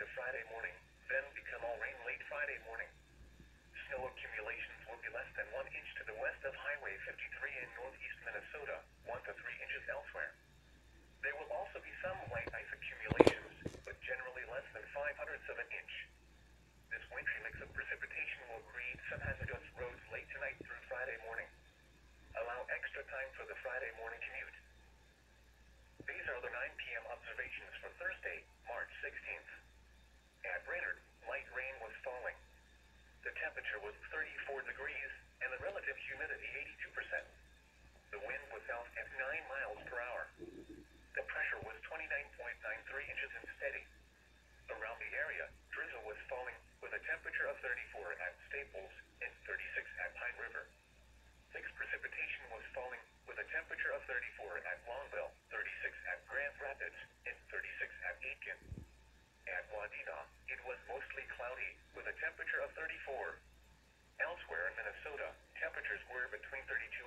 into Friday morning, then become all rain late Friday morning. Snow accumulations will be less than 1 inch to the west of Highway 53 in northeast Minnesota, 1 to 3 inches elsewhere. There will also be some light ice accumulations, but generally less than 5 hundredths of an inch. This wintry mix of precipitation will create some hazardous roads late tonight through Friday morning. Allow extra time for the Friday morning commute. These are the 9 p.m. observations for Thursday, March 16th. At Brainerd, light rain was falling. The temperature was 34 degrees and the relative humidity 82%. The wind was south at 9 miles per hour. The pressure was 29.93 inches and steady. Around the area, drizzle was falling with a temperature of 34 at Staples and 36 at Pine River. Mixed precipitation was falling with a temperature of 34 at Longville, 36 at Grand Rapids, and 36 at Aitkin. At Wadena, it was mostly cloudy with a temperature of 34. Elsewhere in Minnesota, temperatures were between 32 and 36